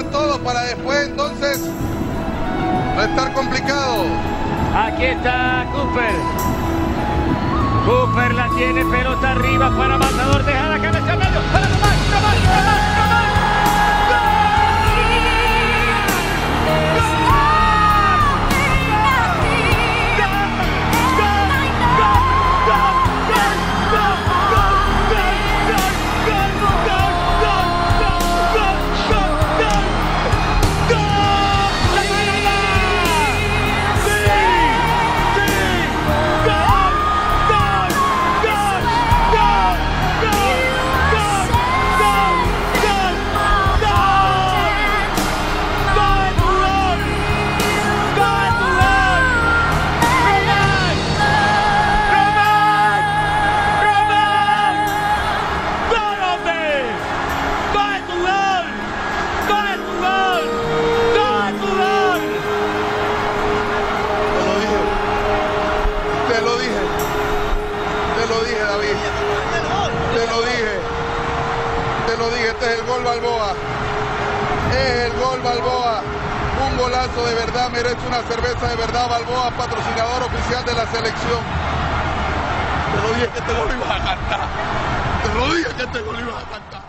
todo para después entonces no estar complicado. Aquí está Cooper. Cooper la tiene, pelota arriba para Matador, deja la David. Te lo dije. Te lo dije. Este es el gol Balboa. Es el gol Balboa. Un golazo de verdad. Merece una cerveza de verdad. Balboa, patrocinador oficial de la selección. Te lo dije que este gol iba a cantar. Te lo dije que este gol iba a cantar.